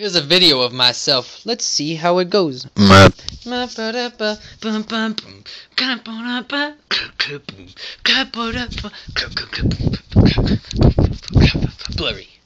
Here's a video of myself. Let's see how it goes. Blurry.